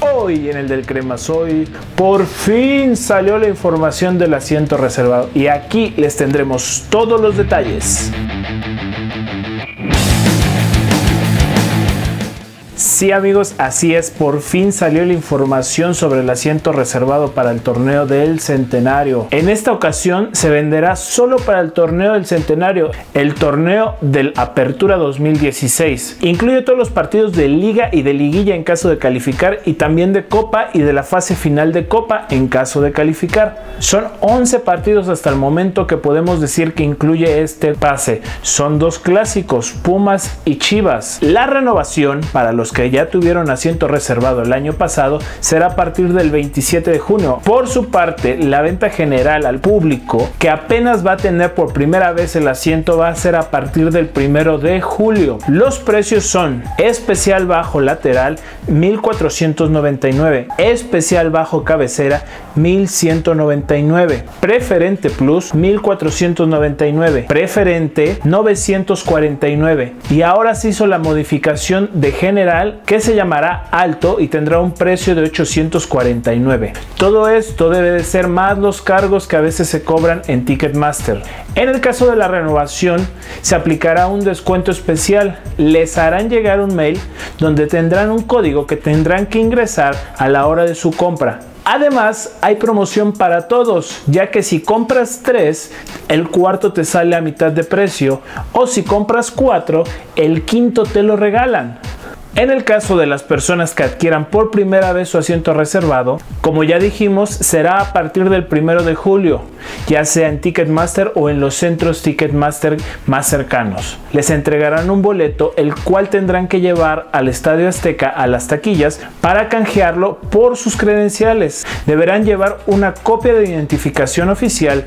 Hoy en el del Cremasoy, por fin salió la información del asiento reservado y aquí les tendremos todos los detalles. Sí amigos, así es, por fin salió la información sobre el asiento reservado para el torneo del centenario. En esta ocasión se venderá solo para el torneo del centenario, el torneo del Apertura 2016. Incluye todos los partidos de liga y de liguilla en caso de calificar y también de copa y de la fase final de copa en caso de calificar. Son 11 partidos hasta el momento que podemos decir que incluye este pase. Son dos clásicos, Pumas y Chivas. La renovación para los que ya tuvieron asiento reservado el año pasado será a partir del 27 de junio. Por su parte, la venta general al público que apenas va a tener por primera vez el asiento va a ser a partir del 1 de julio. Los precios son especial bajo lateral 1499, especial bajo cabecera 1199, preferente plus 1499, preferente 949 y ahora se hizo la modificación de general que se llamará alto y tendrá un precio de 849. Todo esto debe de ser más los cargos que a veces se cobran en Ticketmaster. En el caso de la renovación se aplicará un descuento especial. Les harán llegar un mail donde tendrán un código que tendrán que ingresar a la hora de su compra. Además, hay promoción para todos, ya que si compras 3, el cuarto te sale a mitad de precio, o si compras 4, el quinto te lo regalan. En el caso de las personas que adquieran por primera vez su asiento reservado, como ya dijimos, será a partir del primero de julio, ya sea en Ticketmaster o en los centros Ticketmaster más cercanos. Les entregarán un boleto el cual tendrán que llevar al Estadio Azteca a las taquillas para canjearlo por sus credenciales. Deberán llevar una copia de identificación oficial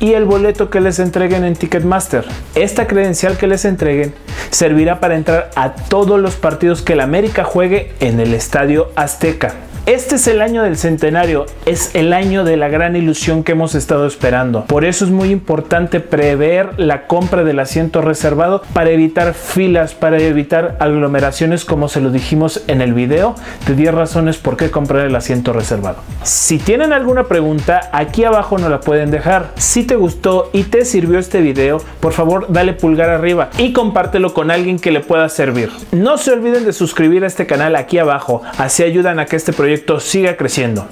y el boleto que les entreguen en Ticketmaster. Esta credencial que les entreguen servirá para entrar a todos los partidos que el América juegue en el Estadio Azteca. Este es el año del centenario, es el año de la gran ilusión que hemos estado esperando. Por eso es muy importante prever la compra del asiento reservado para evitar filas, para evitar aglomeraciones como se lo dijimos en el video de 10 razones por qué comprar el asiento reservado. Si tienen alguna pregunta, aquí abajo nos la pueden dejar. Si te gustó y te sirvió este video, por favor dale pulgar arriba y compártelo con alguien que le pueda servir. No se olviden de suscribir a este canal aquí abajo, así ayudan a que este proyecto siga creciendo.